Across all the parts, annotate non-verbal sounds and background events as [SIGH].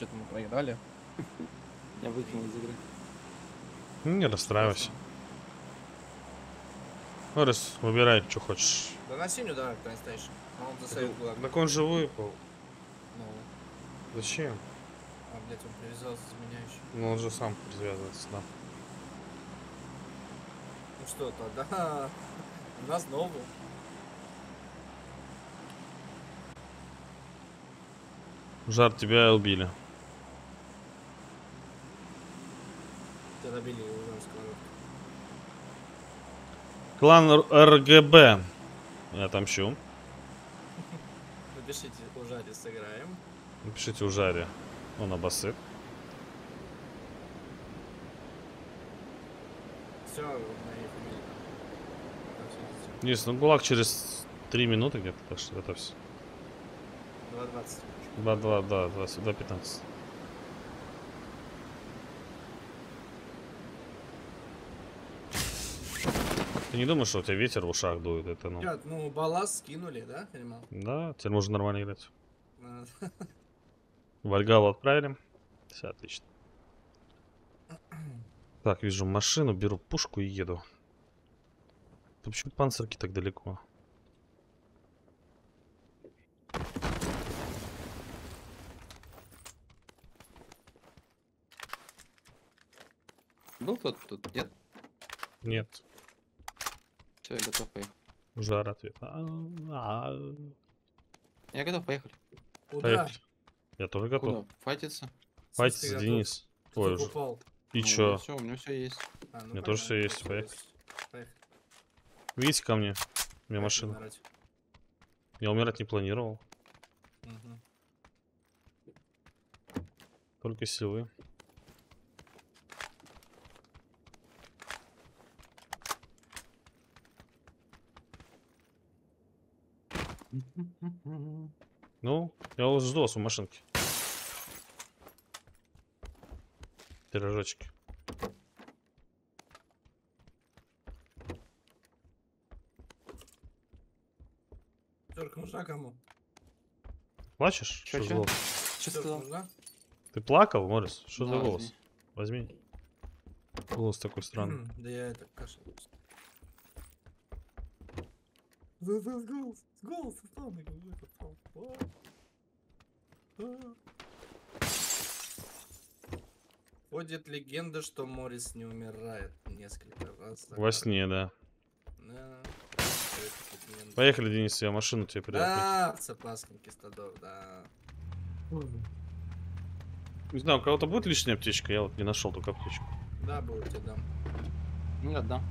Что-то мы проиграли. Я выкинул из игры. Ну, не расстраивайся. Орис, выбирай, что хочешь. Да на синюю давай, кто стоишь. А он засейв гулаг. Так он же выпал. Ну, Зачем? а, блядь, он привязался за меня еще. Ну он же сам привязывается, да. Ну что, тогда [LAUGHS] у нас новый. Жар, тебя убили. Сковородке. Клан РГБ. Я отомщу. Напишите, ужаре сыграем. Напишите у Жаре. Он обоссыт. Все, моей фамилии. Есть. Ну гулаг через 3 минуты где-то, так что готовься. 2.20. 2-2, да, 2, Ты не думаешь, что у тебя ветер в ушах дует? Это, ну... Ребят, ну балласт скинули, да, понимал? Да, теперь можно нормально играть. А, [LAUGHS] Вальгалу отправили. Все отлично. Так, вижу машину, беру пушку и еду. Почему панцирки так далеко? Был кто-то тут? Нет? Нет, Все, я готов поехать. жар ответ. А, а, Я готов поехать. Куда? Поехали. Я тоже готов. Куда? Файтиться? Готов? Денис. Ой, уже. упал? И чё? Все, у меня все есть. А, ну У меня тоже всё понятно, есть, поехали. Поехали. Видите ко мне? У меня Поехали машина. умирать. Я умирать не планировал. Мгм. Только силы. Ну, я вас жду вас у машинки. Пирожочки. Терка нужна кому? Плачешь? Что голос? Что Терка сказал? Ты плакал, Морис? Что Да, за возьми. голос? Возьми. Голос такой странный. Да я это кашляю. просто. Голос, с голоса стал. Ходит легенда, что Морис не умирает несколько раз. за Во сне, да. Да. Поехали, Денис, я машину тебе приятно. Да, в Цепаскин Кистадор, да. Не знаю, у кого-то будет лишняя аптечка? Я вот не нашел только аптечку. Да, будет тебе дам. Нет, да.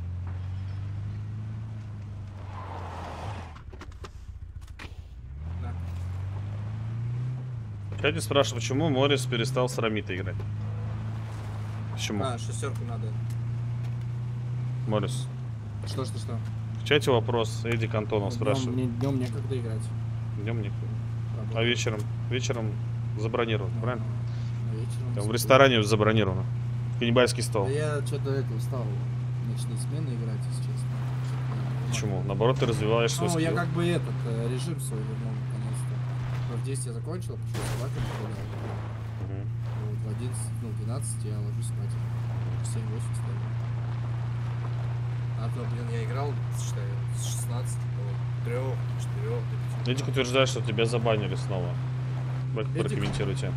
Тебя спрашиваю, почему Морис перестал с Рамитой играть? Почему? А, шестерку надо. Морис. Что, что, что? В чате вопрос. Эдди Кантонов спрашивает. Мне днем некогда играть. Днем не. А Работаю. вечером? Вечером забронирован, правильно? А вечером Там в ресторане забронировано. Каннибальский стол. Да я что-то это устал ночные смены играть, если честно. Не- Почему? Наоборот, ты развиваешь свой Ну, я как бы этот э, режим свой вернул наконец-то. В 10 я закончил, пошел собакам погулял. Мгм. Вот в 11, ну, 12 я ложусь спать. В 7-8 стою. А то, блин, я играл, считай, с 16 до 3, 4, до 5. Эдик утверждает, что тебя забанили снова. Прокомментируйте.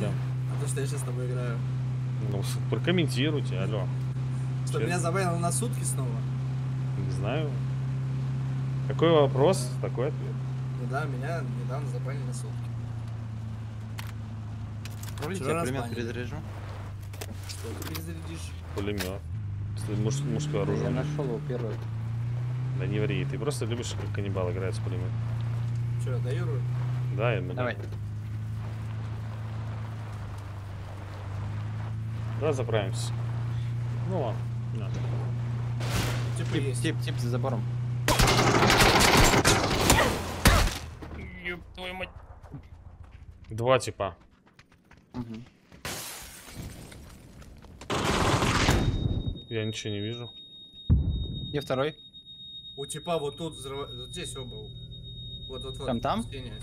Да. А то, что я сейчас с тобой играю. Ну, с- прокомментируйте, алло. Что, Чё? меня забанил на сутки снова? Не знаю. Какой вопрос, такой ответ. Да, меня недавно забанили на сутки. Вчера я пулемет перезаряжу. Что ты перезарядишь? Пулемет. Муж, мужское оружие. Я нашел его первый. Да не ври, ты просто любишь как каннибал играть с пулеметом. Че, даю руль? Да, именно. Давай. Да, заправимся. Ну ладно. на. Типа Тип, тип, тип за забором. Два типа. Мгм. Я ничего не вижу. И второй. У типа вот тут взрыва... вот здесь оба. Вот вот вот. Там, там? Синяя,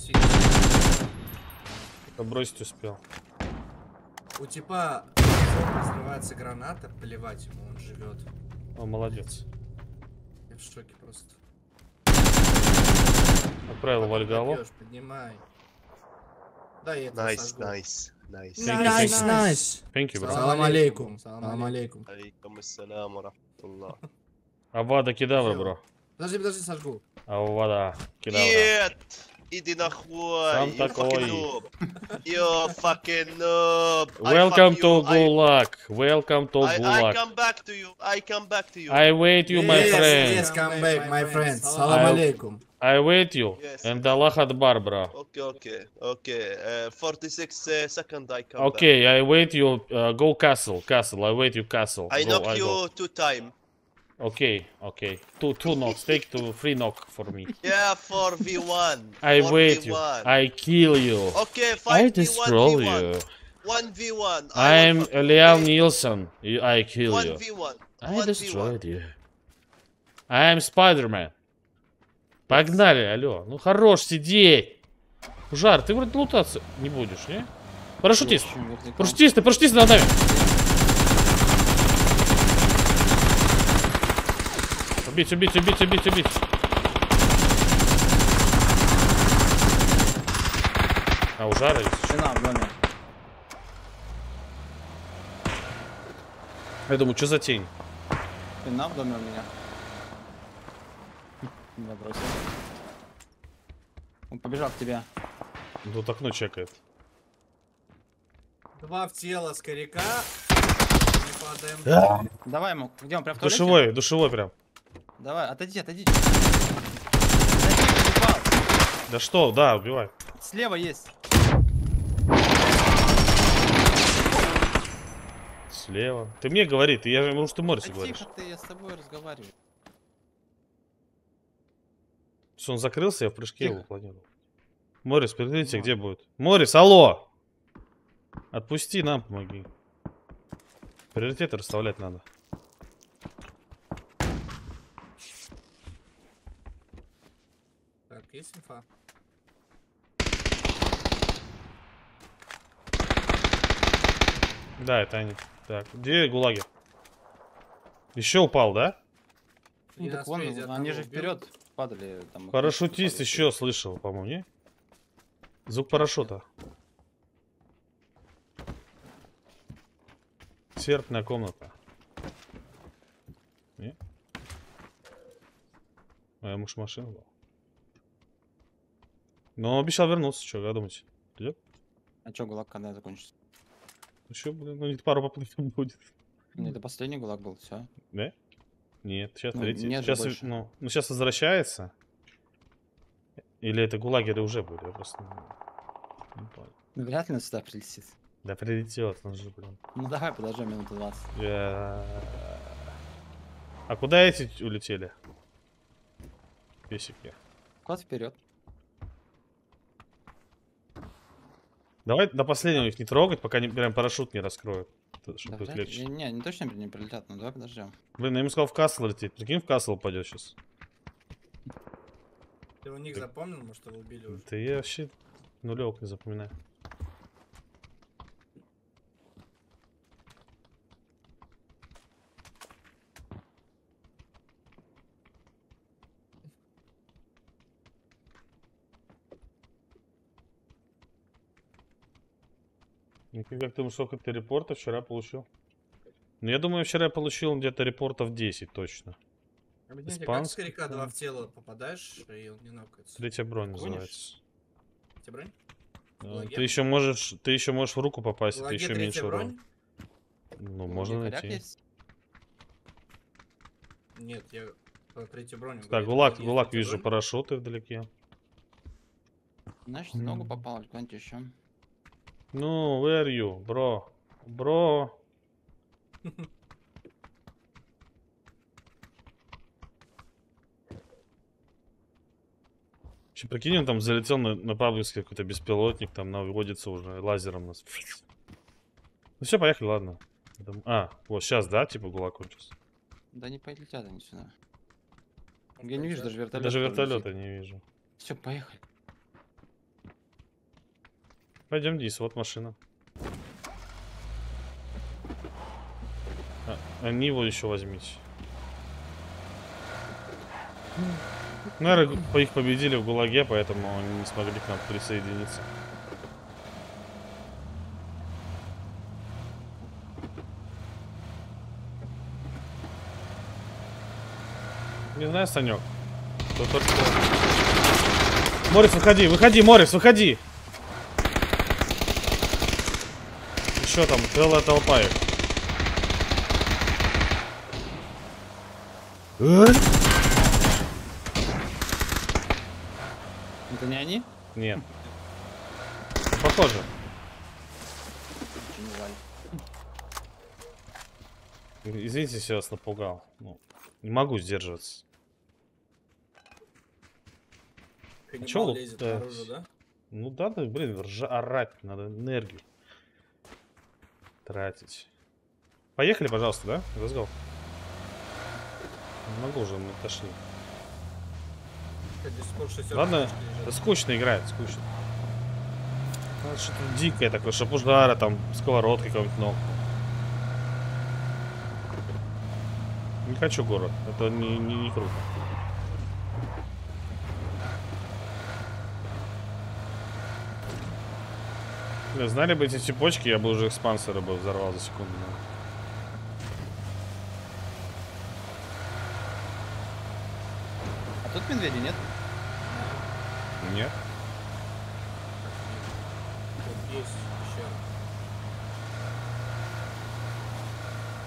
успел. У типа взрывается граната, плевать ему, он живет. О, молодец. Я в шоке просто. Отправил Вальгалу. Поднимай. Да, я это Nice, сожгу. nice, nice. Nice, nice. Thank you, bro. Салам алейкум. Салам алейкум. Алейкум ассалам ва рахматуллах. Авада кедавра, Всё. bro. Подожди, подожди, сожгу. Авада кедавра. Нет! Иди нахуй! Сам you такой. fucking noob. You fucking noob! I Welcome fuck to you. I- Gulag. Welcome to I, I Gulag. come back to you. I come back to you. I wait you, my yes, friend. Yes, come back, my friend. Салам I'll- алейкум. I wait you. Yes. And Allah Akbar, bro. Okay, okay, okay. Uh, 46 uh, second I come Okay, I wait you. Uh, go castle, castle. I wait you, castle. I Go, knock I you go. two time. Okay, okay. Two, two knocks. Take two, three knock for me. [LAUGHS] Yeah, 4v1. I 4v1. wait you. I kill you. Okay, I 5v1 destroy v1. you. 1v1. I'm will- Liam okay, Nielsen. You- I kill you. 1v1. I 1v1. destroyed you. I'm Spider-Man. Погнали, алло. Ну хорош сидеть. Жар, ты вроде лутаться не будешь, не? Парашютист. Очень вертикал. Парашютисты, парашютисты над нами. Убить, убить, убить, убить, убить. А у жара есть. Стена в доме. Я думаю, что за тень? Стена в доме у меня. Не бросил. Он побежал к тебе. Тут окно чекает. Два в тело скоряка. Не падаем. Давай ему. Где он? Прям в туалете? Душевой, душевой прям. Давай, отойди, отойди. Да что, да, убивай. Слева есть. Слева. Ты мне говори, ты, я же, может, ты Моррисе Да говоришь. тихо ты, я с тобой разговариваю. Что, он закрылся, я в прыжке Тихо. его планировал. Моррис, передайте, где будет? Моррис, алло! Отпусти, нам помоги. Приоритеты расставлять надо. Так, есть инфа? Да, это они. Так, где гулаги? Еще упал, да? Ну так вон, они же убил. вперед падали. Там, Парашютист падали. еще слышал, по-моему, не? Звук парашюта. Серпная комната. Не? Моя муж машина была. Но обещал вернуться, что, как думаете? Идет? А чё, гулаг когда закончится? Еще, блин, ну не пару попыток будет. Ну, это последний гулаг был, все. Да? Нет, сейчас Ну, третий. нет Сейчас, больше. ну, ну, сейчас возвращается. Или это гулагеры уже были? Я просто не, не понял. Ну, вряд ли он сюда прилетит. Да прилетел, он же, блин. Ну давай подождем минуту 20. Я- А куда эти улетели? Песики. Кот вперед. Давай до последнего их не трогать, пока не, прям парашют не раскроют. Да, Чтобы легче. ли. Не, не точно не прилетят, но давай подождем. Блин, я ему сказал в кассел лететь. Прикинь, в кассел упадет сейчас. Ты у них запомнил, может, его убили уже? Да я вообще нулевок не запоминаю. Ну, Как ты сколько ты репортов вчера получил? Ну, я думаю, вчера я получил где-то репортов 10 точно. Объясните, как Испанский, скоряка да. два в тело попадаешь, и он не нокается? Третья бронь Гонишь? называется. Третья бронь? Гулаге? Ты еще можешь, ты еще можешь в руку попасть, это Гулаге еще меньше урона. бронь? Ну, Где можно найти. есть? Нет, я третью броню. Так, гулаг третья вижу, бронь? парашюты вдалеке. Значит, ногу попал, куда-нибудь еще. Ну, where are you, бро? Бро. Че, прикинь, он там залетел на, на паблике какой-то беспилотник, там наводится уже лазером нас. Ну все, поехали, ладно. А, вот сейчас, да, типа гулаг кончился? Да не полетят они сюда. Я не вижу даже вертолета. Даже вертолета не вижу. Все, поехали. Пойдем вниз, вот машина. А, а Ниву еще возьмите. Наверное, их победили в ГУЛАГе, поэтому они не смогли к нам присоединиться. Не знаю, Санек. Только... Морис, выходи, выходи, Морис, выходи! Еще там целая толпа их. Это не они? Нет. Ну, Похоже. Извините, если вас напугал. Ну, не могу сдерживаться. Каннибал чё вот, лезет э, наружу, да? Ну да, да, блин, ржа- орать надо энергию тратить. Поехали, пожалуйста, да? Let's go. Не могу уже, мы отошли. Ладно, да скучно играет, скучно. Надо что-то дикое такое, удара там, сковородкой какой-нибудь ног. Не хочу город, это не, не, не круто. Бля, Знали бы эти цепочки, я бы уже экспансеры бы взорвал за секунду. А тут медведи нет? Нет? Вот есть еще.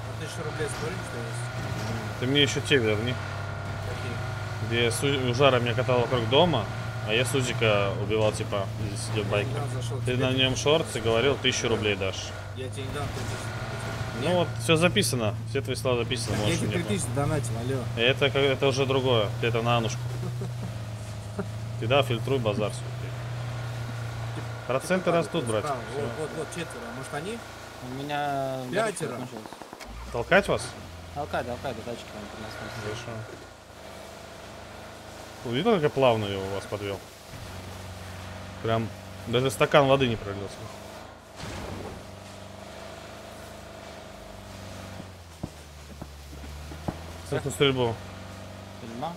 А тысяча рублей смотри, что есть? Ты мне еще те верни. Какие? Где Су- Ужара меня катал вокруг дома, а я Сузика убивал, типа, здесь сидел байк. Ты на нем шорты говорил, тысячу рублей дашь. Я тебе недавно 3000. Ну вот, все записано, все твои слова записаны, Я тебе мне... 3000 донатил, алло. Это, как- это уже другое, ты это на Анушку. Ты да, фильтруй базар. Проценты Типа, растут, всё. Вот, вот, вот, четверо. Может они? У меня... Пятеро. Толкать вас? Алкай, алкай, до тачки. Хорошо. Видно, как я плавно его у вас подвел? Прям даже стакан воды не пролился. Слышно стрельбу. Тюрьма?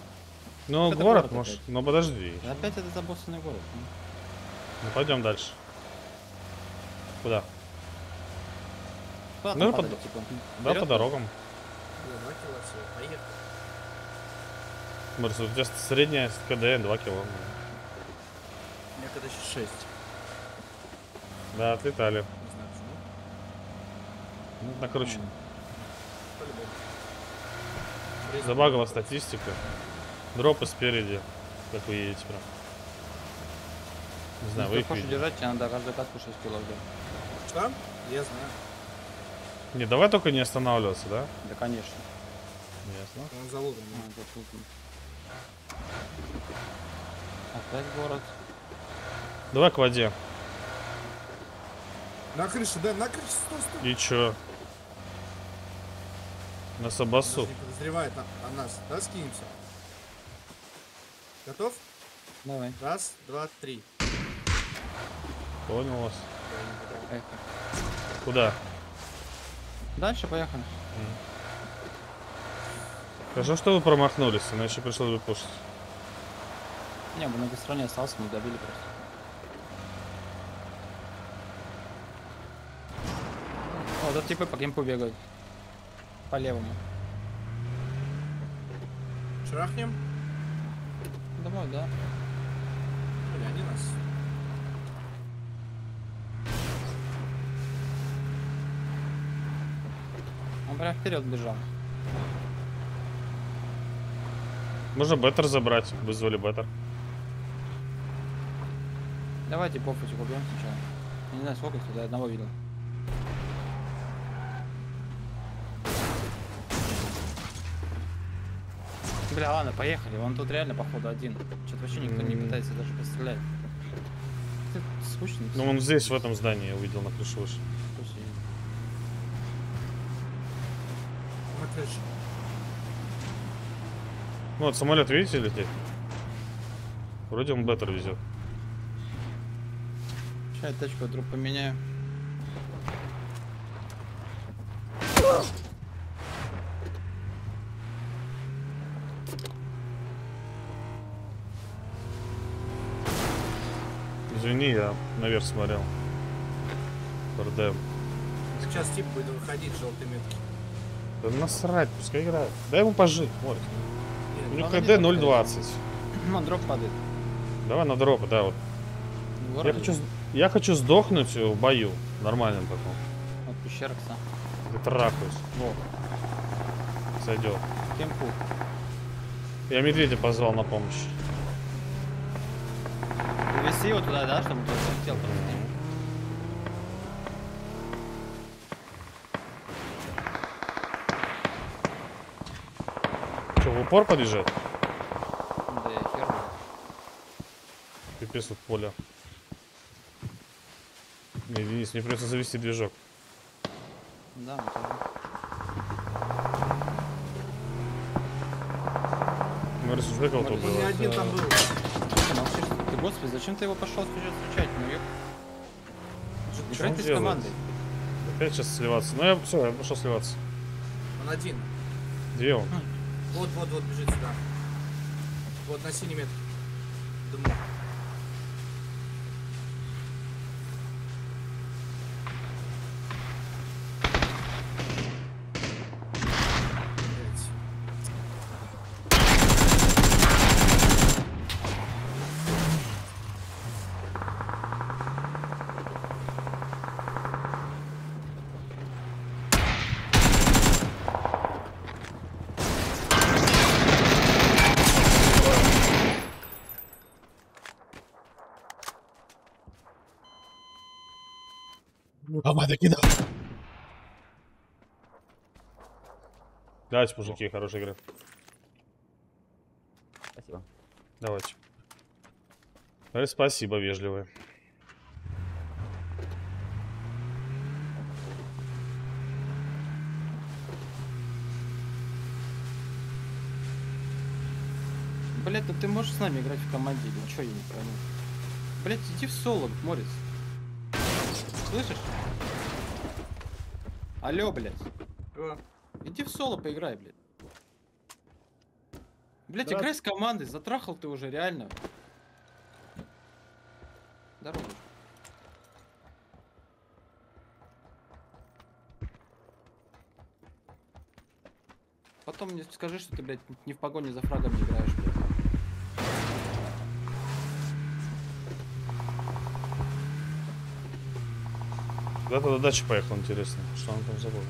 Ну, Это город, город может. опять. Ну, подожди. Опять это забоссанный город. ну. Ну, пойдем дальше. Куда? Куда Ну, по- падали, типа? Да, Вперед? по дорогам. Поехали. Может, у тебя средняя КД 2 кило. У меня еще 6. Да, отлетали. Не знаю почему. Ну, накручено. Забагала статистика. Дропы спереди, как вы едете прям. Не знаю, вы Если их хочешь видели. держать, тебе надо каждую катку 6 кило взять. Что? Я знаю. Не, давай только не останавливаться, да? Да, конечно. Ясно. Он за лугом. А. Опять город. Давай к воде. На крыше, да, на крыше, стой, стой. И чё? Нас Даже обоссут. не подозревает о, о нас. Да, скинемся. Готов? Давай. Раз, два, три. Понял вас. Куда? Дальше поехали. Хорошо, что вы промахнулись, иначе пришлось бы пушить. Не, бы на стороне остался, мы добили просто. О, тут типы по геймпу бегают. По левому. Шрахнем? Домой, да. Бля, они нас. Он прям вперед бежал. Можно беттер забрать. Вызвали беттер. Давайте пофиг убьем сначала. Я не знаю сколько их туда, одного видел. Бля, ладно, поехали. Вон тут реально походу один. Что-то вообще никто не пытается даже пострелять. Ты скучный. Ну, он здесь, в этом здании, я увидел на крыше выше. Крыше. Ну, вот самолет, видите, летит? Вроде он беттер везет. Сейчас я тачку вдруг поменяю. Извини, я наверх смотрел. РДМ. Сейчас тип будет выходить с желтой метки. Да насрать, пускай играет. Дай ему пожить, Морис. У Ладно, КД не 0.20. Ну, дроп падает. Давай на дроп, да, вот. В Я хочу, я хочу сдохнуть в бою. Нормальном таком. Вот. Где трахаюсь. Во, Сойдет. кемпу. Я медведя позвал на помощь. Увести его туда, да, чтобы он залетел просто. Упор подъезжать? Да я хер. Пипец тут поле. Не, Денис, мне придется завести движок. Да, мы тоже. Морис, уже кого-то не убивает. один там был. Ты господи, зачем ты его пошел встречать, встречать? Ну, ёп. Что Играй ты с командой. Опять сейчас сливаться. Ну я все, я пошел сливаться. Он один. Где он? [LAUGHS] Вот, вот, вот бежит сюда. Вот на синей метке. Думаю. Блядь. Давайте, мужики, хорошая игра. Спасибо. Давайте. Э, Спасибо, вежливые. Блять, ну ты можешь с нами играть в команде или что, я не пойму. Блять, иди в соло, Морис. Слышишь? Алло, блять. О, Иди в соло поиграй, блядь. Блять, Да. играй с командой, затрахал ты уже, реально. Здорово. Потом мне скажи, что ты, блядь, не в погоне за фрагом играешь, блядь. Куда-то до дачи поехал, интересно. Что он там забыл?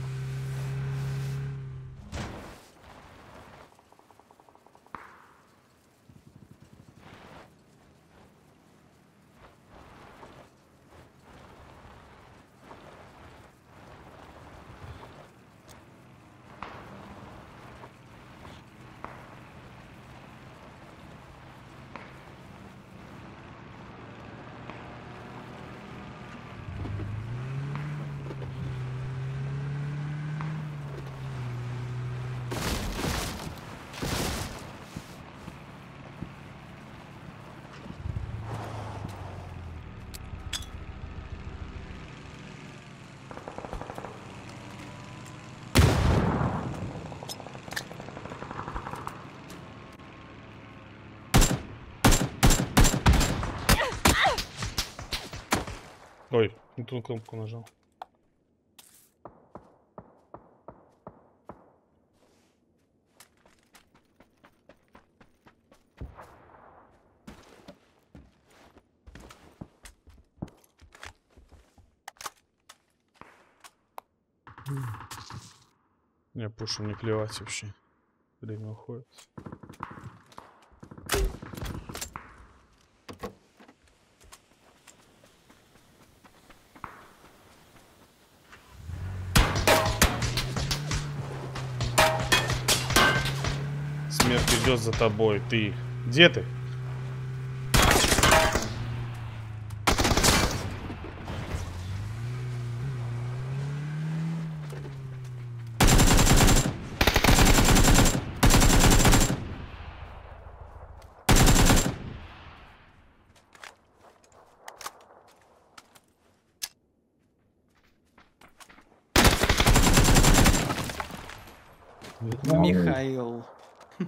Ой, не ту кнопку нажал. Я пушу не плевать вообще. Время уходит. Идет за тобой. Ты. Где ты?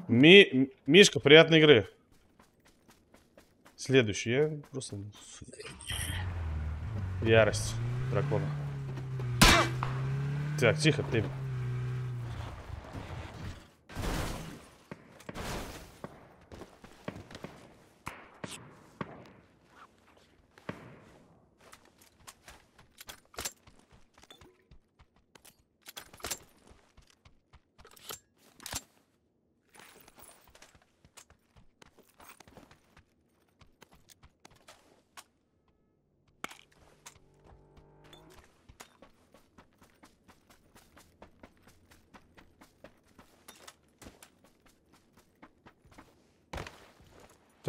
Ми- Мишка, приятной игры. Следующий. Я просто... Ярость дракона. Так, тихо, ты.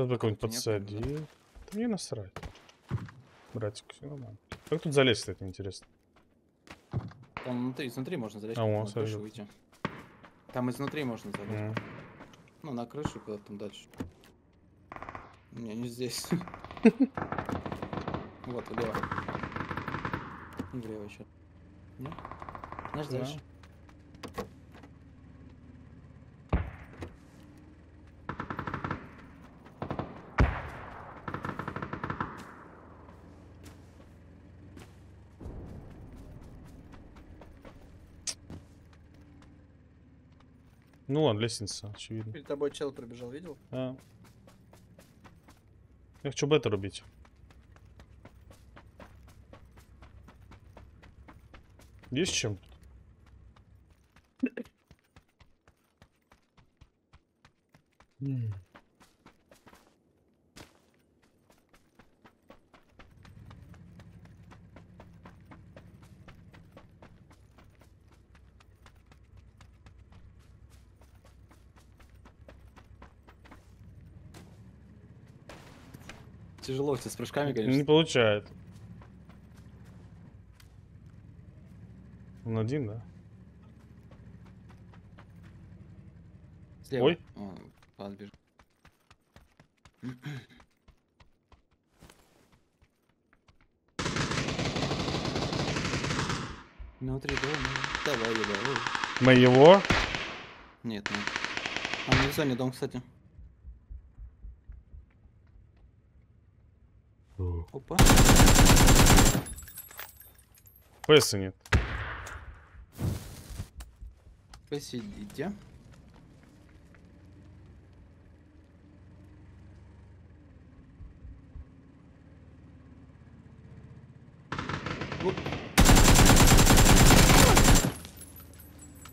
Кто бы какой-нибудь Нет, подсадил. Да мне насрать. Братик, все нормально. Как тут залезть, кстати, интересно? Там внутри, изнутри можно залезть. А, вон, на крышу выйти. Там изнутри можно залезть. М. Ну, на крышу куда-то там дальше. Не, не здесь. [LAUGHS] Вот, влево. Влево еще. Нет? Знаешь, Да. дальше. Ну ладно, лестница, очевидно. Перед тобой чел пробежал, видел? А. Я хочу бета рубить. Есть чем? Тяжело все с прыжками, Не конечно. получает. Он один, да? Слева. Ой. О, подбежал. Внутри дома. Давай, давай. Моего? Нет, нет. А не в зоне дом, кстати. Опа. Песа нет. Посидите. Оп.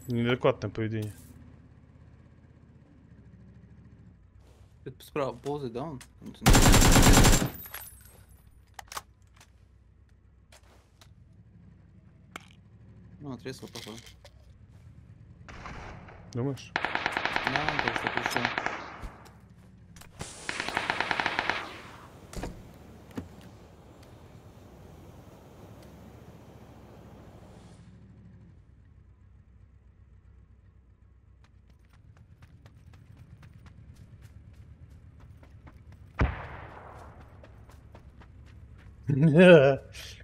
Неадекватное поведение. Это справа ползает, да он? Ну, отрезал, походу. Думаешь? Да, он только что пришел.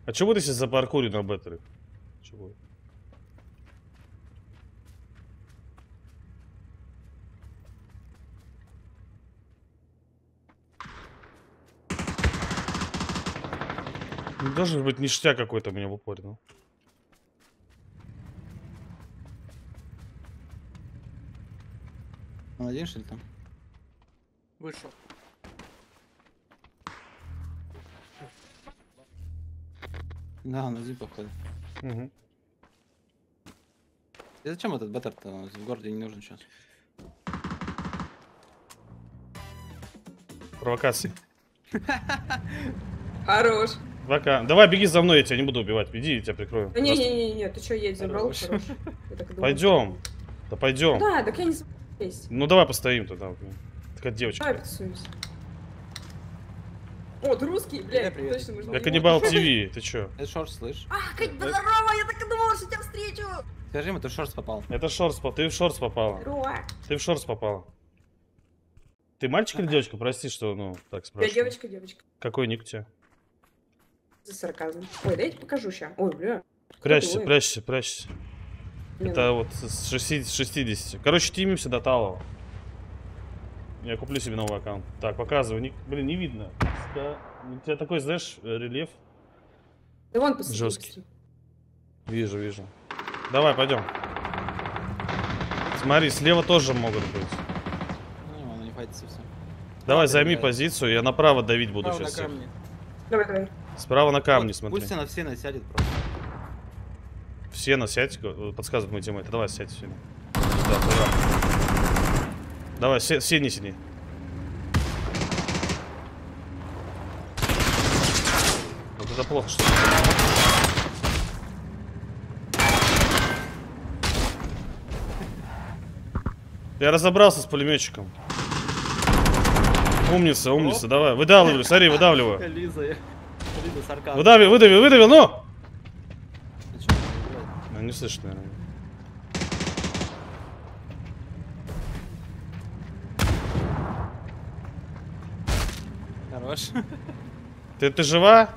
А что будет, если за паркуре на беттере? Чё будет? Должен быть ништяк какой-то у меня в упоре, ну. Он один, что ли, там? Вышел. Да, он один, походу. Мгм. И зачем этот беттер-то в городе не нужен сейчас? Провокации. Хорош. Пока. Давай, беги за мной, я тебя не буду убивать. Иди, я тебя прикрою. Да не-не-не, ты что, едь, забрал? Я. Пойдем. Да пойдем. Да, так я не есть. Ну давай постоим тогда. блин. Такая девочка. Давай потусуемся. О, ты русский? Блядь, привет. точно можно Я каннибал [LAUGHS] ТВ, ты чё? Это Шорс, слышь? А, Кать, да здорово, я так и думала, что тебя встречу. Скажи ему, ты в Шорс попал. Это шорс, ты в шорс попала. Здорово. Ты в шорс попала. Ты мальчик или девочка? Прости, что, ну, так Я спрашиваю. девочка, девочка. Какой ник у тебя? За сарказм. Ой, дайте покажу сейчас. Ой, бля. Прячься, Ой. прячься, прячься. Это вот с 60, 60. Короче, тимимся до Талова. Я куплю себе новый аккаунт. Так, показываю. Не- блин, не видно. Да. У тебя такой, знаешь, э, рельеф. Да вон посмотри. Посмотри. Вижу, вижу. Давай, пойдем. Смотри, слева тоже могут быть. Ну, не файтится все. Давай, займи позицию, я направо давить буду Право на сейчас. Давай, давай. Справа на камни, Вот, смотри. Пусть она все насядет просто. Все на сядь, э, подсказывают мои тиммейты. Давай, сядь все. Да, туда. Давай, все, все не сиди. Вот это плохо, что ли? Я разобрался с пулеметчиком. Умница, умница, давай. Выдавливаю, смотри, выдавливаю. Лиза, я- Лиза, сарказм. Выдавил, выдавил, выдавил, ну! Ну, не слышно, наверное. Хорош. [LAUGHS] Ты, ты жива?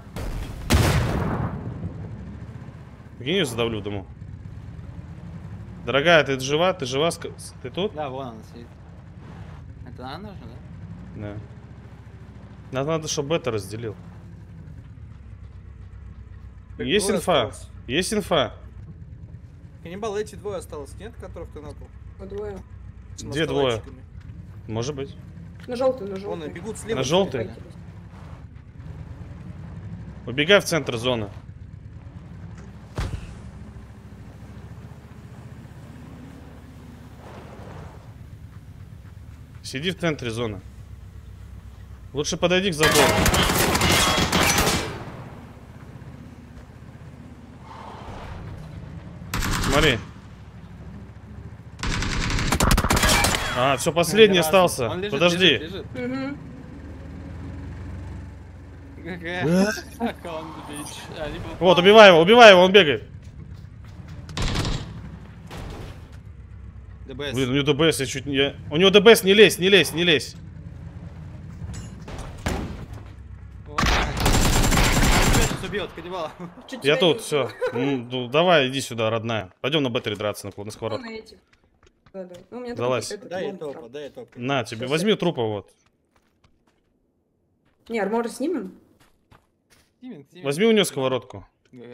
Я ее задавлю, думаю. Дорогая, ты жива? Ты жива? Ты тут? Да, вон она сидит. Это она нужна, да? Да. Надо, надо, чтобы это разделил. Так Есть двое инфа? осталось. Есть инфа? Каннибал, эти двое осталось, нет, которых ты напал? По двое. С Где двое? Может быть. На желтую, на Вон, желтую. они бегут слева. На желтый? Убегай в центр зоны. Сиди в центре зоны. Лучше подойди к забору. Смотри. А, все, последний остался. Он лежит, Подожди. лежит, лежит. [LAUGHS] Будут- Вот, убивай его, убивай его, он бегает. ДБС. Блин, у него ДБС, я чуть не... У него ДБС, не лезь, не лезь, не лезь. Вот так. Опять сейчас убьет, каннибал. Чуть Я тут, все. Ну, [LAUGHS] давай, иди сюда, родная. Пойдем на беттере драться на, на Ну, сковородку. Да, да. Ну, у меня Залазь. Дай топа, дай топа. На тебе, Сейчас возьми трупа вот. Не, армор снимем? Тимин, Тимин. Возьми у нее сковородку.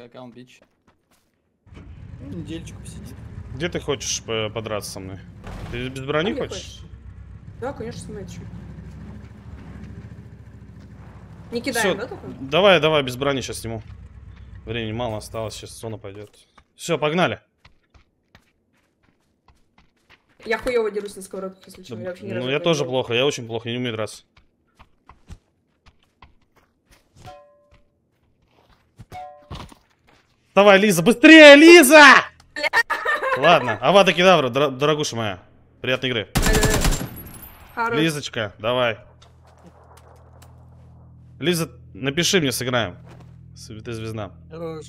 Аккаунт бич. Ну, Недельчик посидит. Где ты хочешь по- подраться со мной? Ты без брони Там где хочешь? Да, конечно, снимать еще. Не кидаем, Всё, да, только? давай, давай, без брони сейчас сниму. Времени мало осталось, сейчас зона пойдет. Все, погнали. Я хуево дерусь на сковородках, если честно. Я вообще ни разу Ну, я тоже не плохо, я очень плохо, я не умею драться. Давай, Лиза, быстрее, Лиза! Ладно, Авада Кедавра, дор- дорогуша моя. Приятной игры. Хорош. Лизочка, давай. Лиза, напиши мне, сыграем. С- Ты звезда. Хорош.